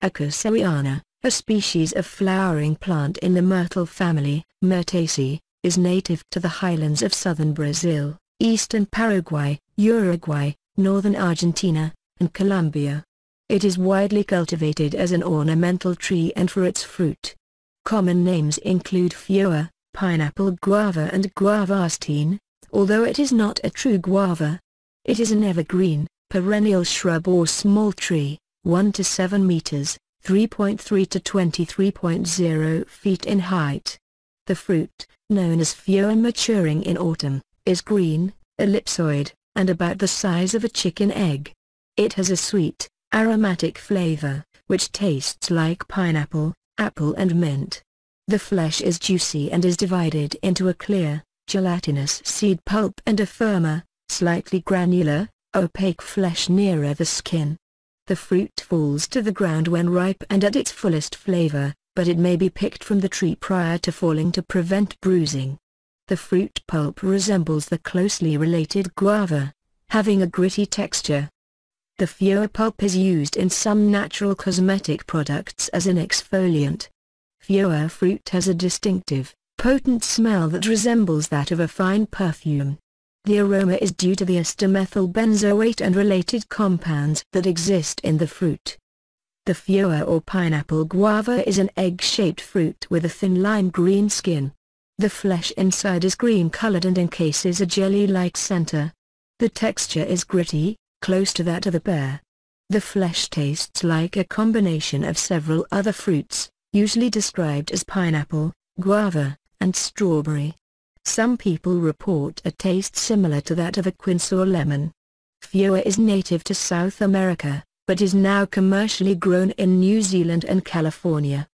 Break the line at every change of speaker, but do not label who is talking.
Acca sellowiana, a species of flowering plant in the myrtle family, Myrtaceae, is native to the highlands of southern Brazil, eastern Paraguay, Uruguay, northern Argentina, and Colombia. It is widely cultivated as an ornamental tree and for its fruit. Common names include feijoa, pineapple guava and guavasteen, although it is not a true guava. It is an evergreen, perennial shrub or small tree, 1 to 7 meters, 3.3 to 23.0 feet in height. The fruit, known as feijoa maturing in autumn, is green, ellipsoid, and about the size of a chicken egg. It has a sweet, aromatic flavor, which tastes like pineapple, apple and mint. The flesh is juicy and is divided into a clear, gelatinous seed pulp and a firmer, slightly granular, opaque flesh nearer the skin. The fruit falls to the ground when ripe and at its fullest flavor, but it may be picked from the tree prior to falling to prevent bruising. The fruit pulp resembles the closely related guava, having a gritty texture. The feijoa pulp is used in some natural cosmetic products as an exfoliant. Feijoa fruit has a distinctive, potent smell that resembles that of a fine perfume. The aroma is due to the ester-methyl benzoate and related compounds that exist in the fruit. The feijoa or pineapple guava is an egg-shaped fruit with a thin lime green skin. The flesh inside is green-colored and encases a jelly-like center. The texture is gritty, close to that of a pear. The flesh tastes like a combination of several other fruits, usually described as pineapple, guava, and strawberry. Some people report a taste similar to that of a quince or lemon. Feijoa is native to South America, but is now commercially grown in New Zealand and California.